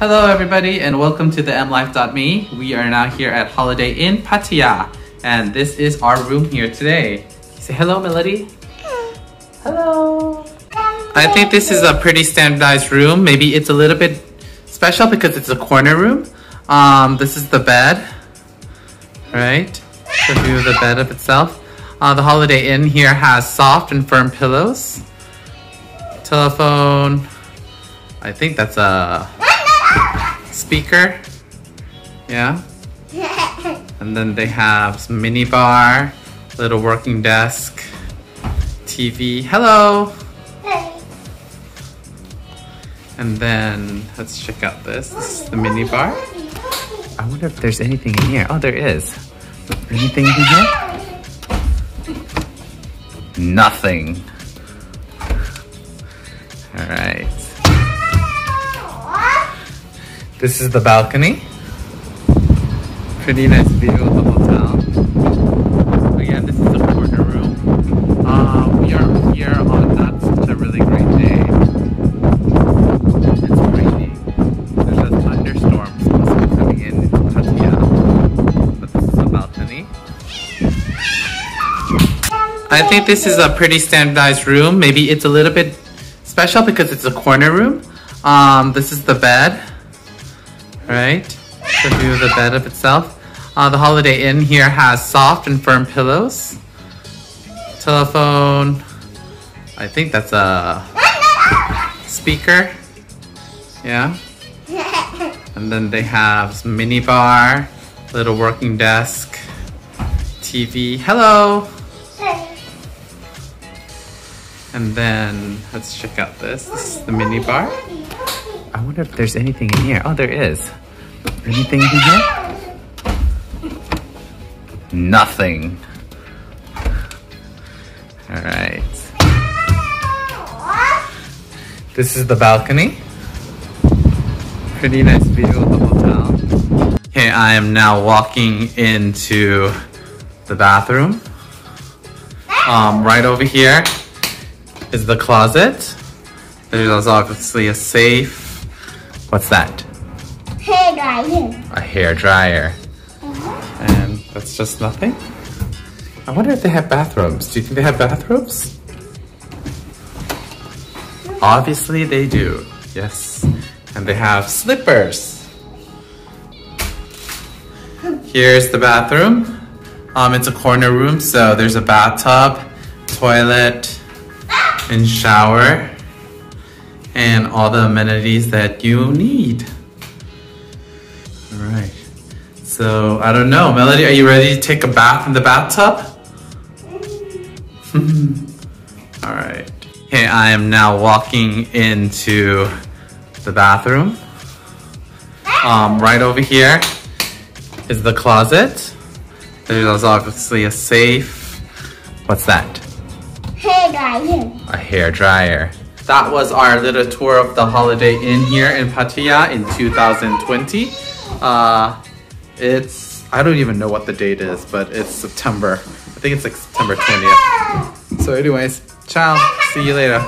Hello, everybody, and welcome to the mlife.me. We are now here at Holiday Inn Pattaya, and this is our room here today. Say hello, Melody. Hello. I think this is a pretty standardized room. Maybe it's a little bit special because it's a corner room. Um, this is the bed, right? The view of the bed of itself. Uh, the Holiday Inn here has soft and firm pillows. Telephone. I think that's a speaker. Yeah. And then they have mini bar, little working desk, TV. Hello. And then let's check out this. This is the mini bar. I wonder if there's anything in here. Oh, there is. Anything in here? Nothing. All right. This is the balcony. Pretty nice view of the hotel. Again, this is the corner room. Uh, we are here on not such a really great day. It's raining. There's a thunderstorm coming in into Pattaya. But this is the balcony. I think this is a pretty standardized room. Maybe it's a little bit special because it's a corner room. Um, this is the bed, right? The view of the bed of itself. Uh, the Holiday Inn here has soft and firm pillows. Telephone. I think that's a speaker. Yeah. And then they have mini bar, little working desk, TV. Hello. And then let's check out this. This is the mini bar. I wonder if there's anything in here. Oh, there is. Anything in here? Nothing. All right. This is the balcony. Pretty nice view of the hotel. Okay, I am now walking into the bathroom. Um, right over here is the closet. There's obviously a safe. What's that? Hair dryer. A hair dryer. And that's just nothing. I wonder if they have bathrooms. Do you think they have bathrooms? Obviously they do. Yes. And they have slippers. Here's the bathroom. Um, it's a corner room, so there's a bathtub, toilet, and shower, and all the amenities that you need. All right. So, I don't know. Melody, are you ready to take a bath in the bathtub? all right. Okay, I am now walking into the bathroom. Um, right over here is the closet. There's obviously a safe. What's that? Hair dryer. A hair dryer. That was our little tour of the Holiday Inn here in Pattaya in 2020. Uh, it's, I don't even know what the date is, but it's September. I think it's like September 20th. So anyways, ciao. See you later.